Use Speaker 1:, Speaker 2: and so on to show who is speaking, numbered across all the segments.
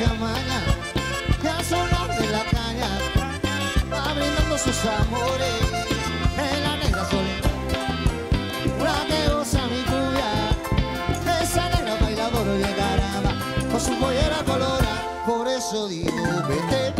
Speaker 1: se amaña a
Speaker 2: sonar de la caña,
Speaker 1: va brindando sus amores en la negra soledad.
Speaker 2: La que goza
Speaker 1: mi cuya, esa negra bailadora llegará
Speaker 2: con su pollera
Speaker 1: colora, Por eso digo, vete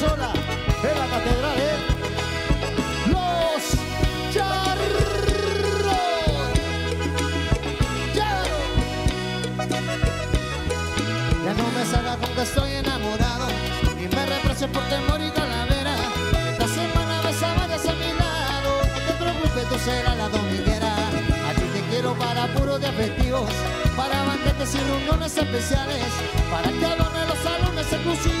Speaker 1: sola es la catedral, ¿eh? ¡Los Charros! Ya. No me salga con que estoy enamorado Y me reprecio por temor y calavera. Esta semana besaba a mi lado. No te preocupes, tú serás la dominguera A ti te quiero para puros de afectivos Para banquetes y reuniones especiales Para que adorne los salones exclusivos